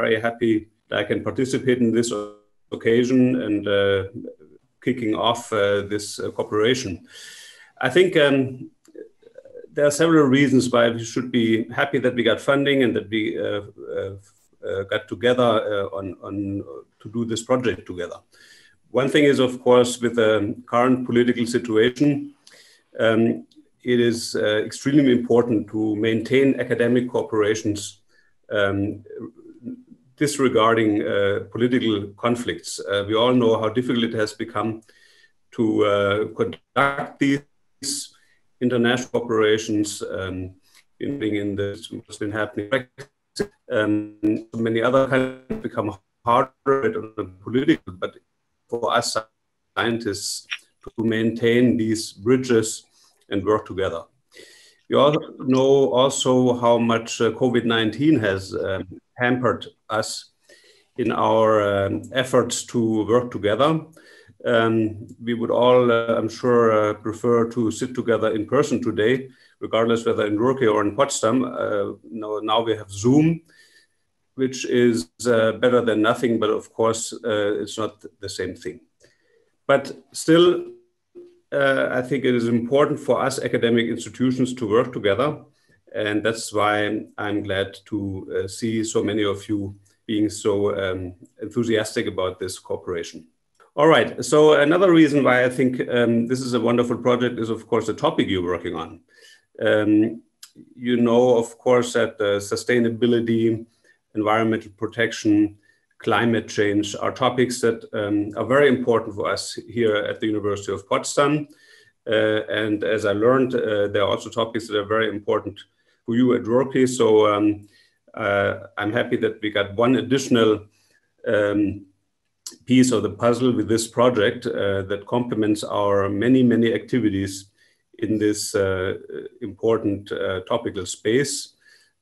very happy that I can participate in this occasion and uh, kicking off uh, this uh, cooperation. I think um, there are several reasons why we should be happy that we got funding and that we uh, uh, uh, got together on, on to do this project together. One thing is, of course, with the current political situation, um, it is extremely important to maintain academic cooperations um, disregarding uh, political conflicts. Uh, we all know how difficult it has become to uh, conduct these international operations, um, in, in this, what's been happening. Um, many other countries become harder on the political, but for us scientists to maintain these bridges and work together. We all know also how much uh, COVID-19 has um, hampered us in our um, efforts to work together. Um, we would all, uh, I'm sure, uh, prefer to sit together in person today, regardless whether in Roorkee or in Potsdam. Uh, now, now, we have Zoom, which is uh, better than nothing, but of course, uh, it's not the same thing. But still, uh, I think it is important for us academic institutions to work together. And that's why I'm glad to uh, see so many of you being so um, enthusiastic about this cooperation. All right, so another reason why I think um, this is a wonderful project is, of course, the topic you're working on. Um, you know, of course, that uh, sustainability, environmental protection, climate change are topics that um, are very important for us here at the University of Potsdam. Uh, and as I learned, uh, there are also topics that are very important you at Roorkee. So um, uh, I'm happy that we got one additional um, piece of the puzzle with this project uh, that complements our many, many activities in this uh, important uh, topical space.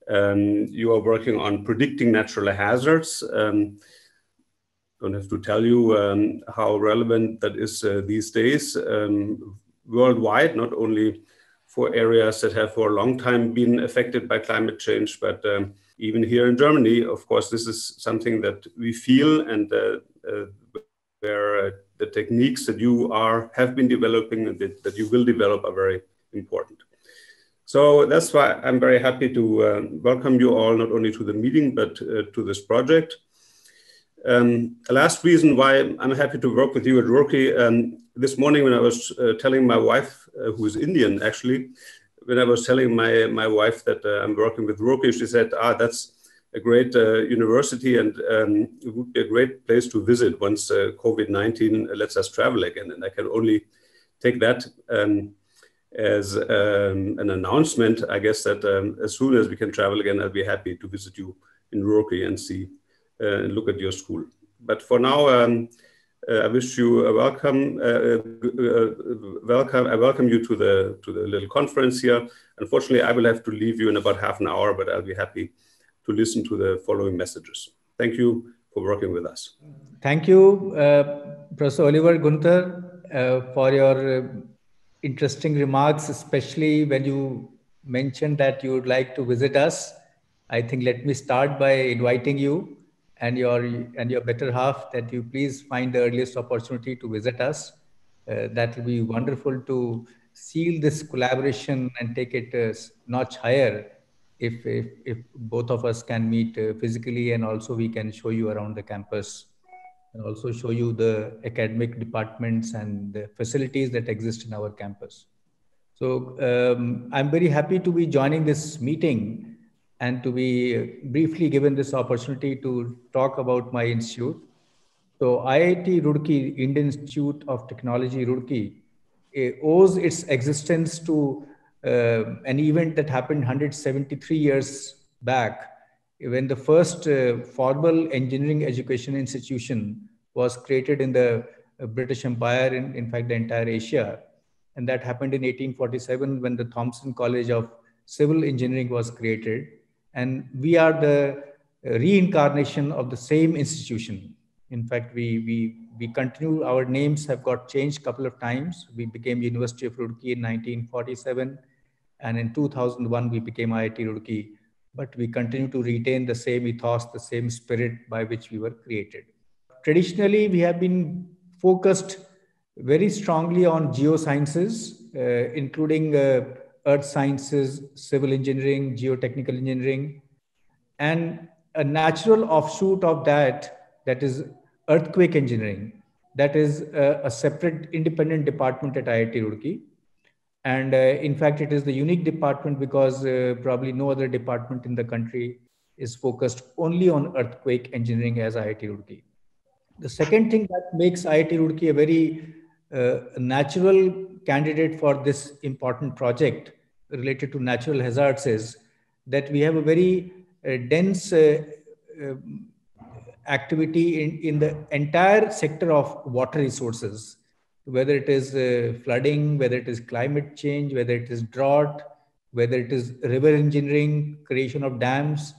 Um, you are working on predicting natural hazards. Um, don't have to tell you um, how relevant that is uh, these days um, worldwide, not only for areas that have for a long time been affected by climate change, but um, even here in Germany, of course, this is something that we feel and uh, uh, where uh, the techniques that you are have been developing and that, that you will develop are very important. So that's why I'm very happy to uh, welcome you all, not only to the meeting, but uh, to this project. Um, the last reason why I'm happy to work with you at Roorkee, um, this morning when I was uh, telling my wife, uh, who is Indian actually, when I was telling my, my wife that uh, I'm working with Roorkee, she said, ah, that's a great uh, university and um, it would be a great place to visit once COVID-19 lets us travel again. And I can only take that um, as um, an announcement, I guess that um, as soon as we can travel again, I'll be happy to visit you in Roorkee and see uh, and look at your school. But for now, um, uh, I wish you a welcome. Uh, welcome. I welcome you to the to the little conference here. Unfortunately, I will have to leave you in about half an hour, but I'll be happy to listen to the following messages. Thank you for working with us. Thank you, Professor Oliver Günther, for your interesting remarks, especially when you mentioned that you would like to visit us. I think let me start by inviting you and your and your better half that you please find the earliest opportunity to visit us. Uh, that will be wonderful to seal this collaboration and take it a notch higher if, if, if both of us can meet uh, physically and also we can show you around the campus and also show you the academic departments and the facilities that exist in our campus. So um, I'm very happy to be joining this meeting and to be briefly given this opportunity to talk about my institute. So IIT Roorkee, Indian Institute of Technology Roorkee, eh, owes its existence to uh, an event that happened 173 years back when the first uh, formal engineering education institution was created in the British Empire, in, in fact, the entire Asia. And that happened in 1847 when the Thomason College of Civil Engineering was created. And we are the reincarnation of the same institution. In fact, we, we, we continue, our names have got changed a couple of times. We became University of Roorkee in 1947. And in 2001, we became IIT Roorkee but we continue to retain the same ethos, the same spirit by which we were created. Traditionally, we have been focused very strongly on geosciences, uh, including uh, earth sciences, civil engineering, geotechnical engineering, and a natural offshoot of that, that is earthquake engineering. That is a, a separate independent department at IIT Roorkee. And uh, in fact, it is the unique department because uh, probably no other department in the country is focused only on earthquake engineering as IIT Roorkee. The second thing that makes IIT Roorkee a very uh, natural candidate for this important project related to natural hazards is that we have a very uh, dense uh, um, activity in, in the entire sector of water resources, whether it is uh, flooding, whether it is climate change, whether it is drought, whether it is river engineering, creation of dams.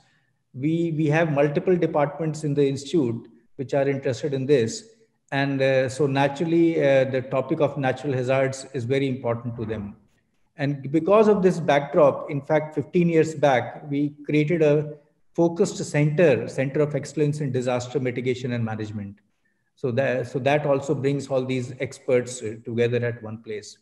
We, we have multiple departments in the institute which are interested in this. And uh, so naturally, uh, the topic of natural hazards is very important to them. And because of this backdrop, in fact, 15 years back, we created a focused center, Center of Excellence in Disaster Mitigation and Management. So that, so that also brings all these experts uh, together at one place.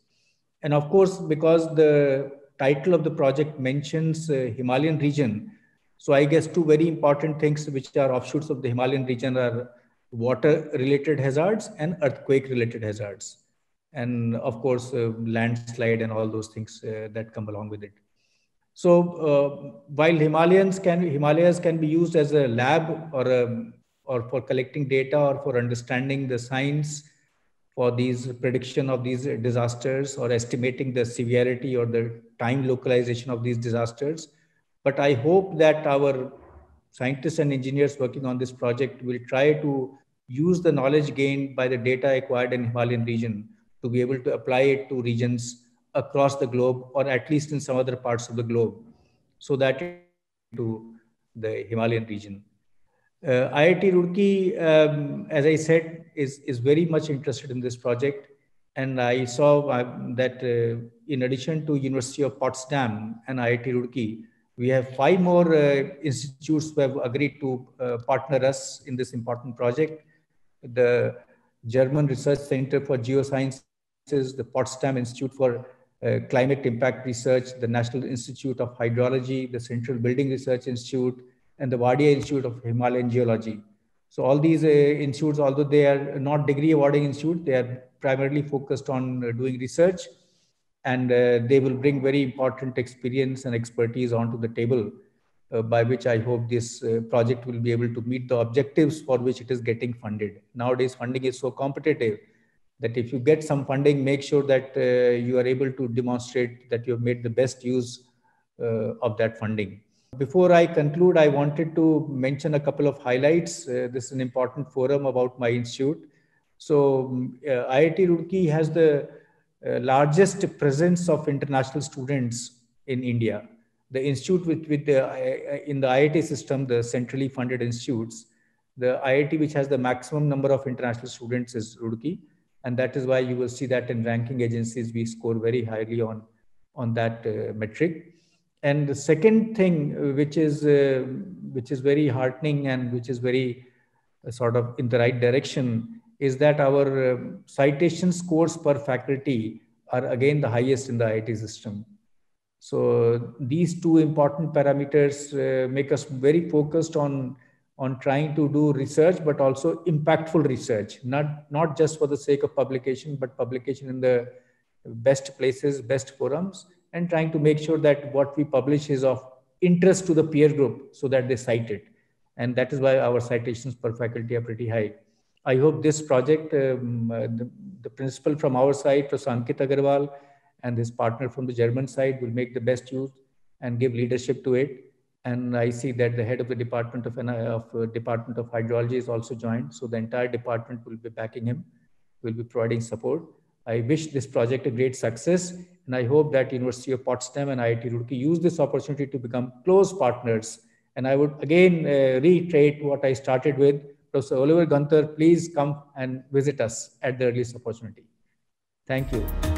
And of course, because the title of the project mentions uh, Himalayan region, so I guess two very important things which are offshoots of the Himalayan region are water related hazards and earthquake related hazards. And of course, uh, landslide and all those things uh, that come along with it. So uh, while Himalayans can Himalayas can be used as a lab or a, or for collecting data or for understanding the science for these prediction of these disasters or estimating the severity or the time localization of these disasters. But I hope that our scientists and engineers working on this project will try to use the knowledge gained by the data acquired in Himalayan region to be able to apply it to regions across the globe or at least in some other parts of the globe so that to the Himalayan region. Uh, IIT Roorkee, um, as I said, is, is very much interested in this project. And I saw uh, that uh, in addition to University of Potsdam and IIT Roorkee, we have five more uh, institutes who have agreed to uh, partner us in this important project. The German Research Center for Geosciences, the Potsdam Institute for uh, climate impact research, the National Institute of Hydrology, the Central Building Research Institute, and the Wadia Institute of Himalayan Geology. So all these uh, institutes, although they are not degree awarding institute, they are primarily focused on uh, doing research and uh, they will bring very important experience and expertise onto the table uh, by which I hope this uh, project will be able to meet the objectives for which it is getting funded. Nowadays, funding is so competitive that if you get some funding, make sure that uh, you are able to demonstrate that you have made the best use uh, of that funding. Before I conclude, I wanted to mention a couple of highlights. Uh, this is an important forum about my institute. So um, uh, IIT Roorkee has the uh, largest presence of international students in India. The institute with, with the, uh, in the IIT system, the centrally funded institutes, the IIT which has the maximum number of international students is Roorkee and that is why you will see that in ranking agencies we score very highly on on that uh, metric. And the second thing uh, which is uh, which is very heartening and which is very uh, sort of in the right direction is that our uh, citation scores per faculty are again the highest in the IIT system. So these two important parameters uh, make us very focused on on trying to do research, but also impactful research, not, not just for the sake of publication, but publication in the best places, best forums, and trying to make sure that what we publish is of interest to the peer group so that they cite it. And that is why our citations per faculty are pretty high. I hope this project, um, uh, the, the principal from our side, Professor Ankit Agarwal, and his partner from the German side will make the best use and give leadership to it and I see that the head of the department of, of uh, department of hydrology is also joined. So the entire department will be backing him, will be providing support. I wish this project a great success, and I hope that University of Potsdam and IIT Roorkee use this opportunity to become close partners. And I would again uh, reiterate what I started with. Professor Oliver Günther, please come and visit us at the earliest opportunity. Thank you.